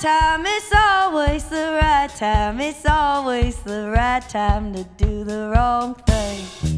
time, it's always the right time. It's always the right time to do the wrong thing.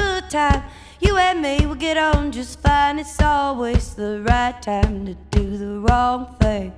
time, you and me will get on just fine. It's always the right time to do the wrong thing.